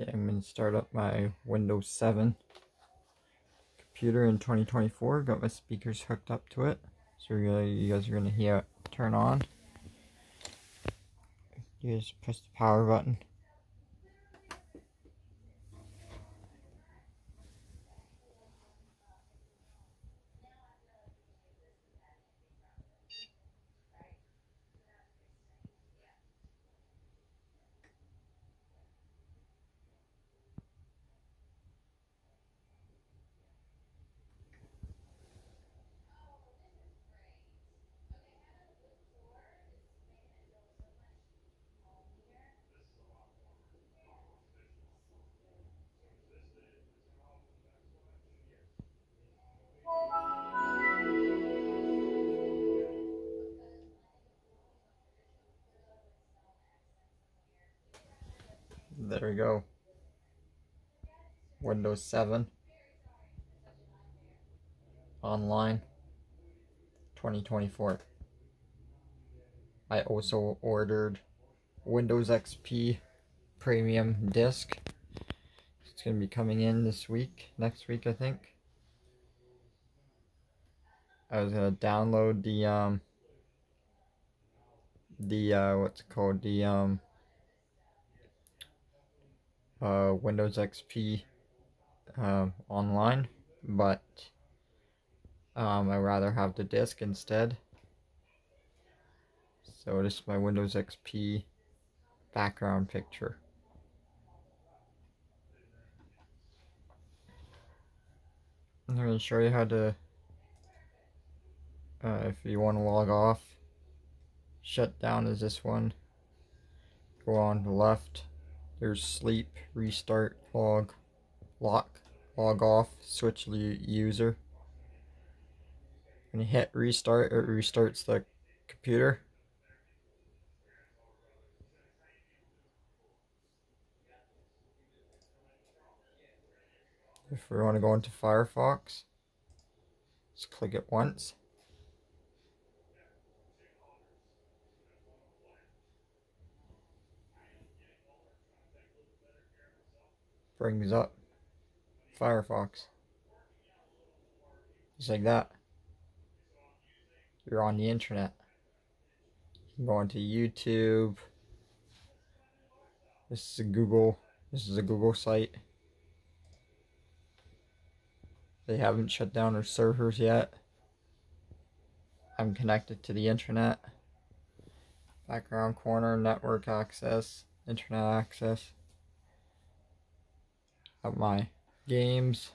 Okay, I'm going to start up my Windows 7 computer in 2024. Got my speakers hooked up to it. So you guys are going to hear it turn on. You just press the power button. There we go. Windows 7 online 2024. I also ordered Windows XP premium disc. It's going to be coming in this week, next week I think. I was going to download the um the uh what's it called the um uh, Windows XP uh, online, but um, I rather have the disk instead. So this is my Windows XP background picture. I'm going to show you how to, uh, if you want to log off, shut down is this one. Go on the left there's sleep, restart, log, lock, log off, switch user. When you hit restart, it restarts the computer. If we want to go into Firefox, just click it once. Brings up Firefox. Just like that. You're on the internet. You can go onto YouTube. This is a Google. This is a Google site. They haven't shut down their servers yet. I'm connected to the internet. Background corner, network access, internet access up my games